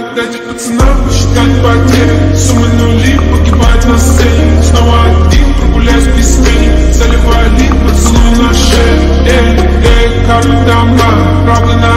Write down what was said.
нам считать потери Суммы нули погибать на сцене. Снова один прогуляюсь без тени Заливали поцелуй на шее. Эй, эй, как дома Правда на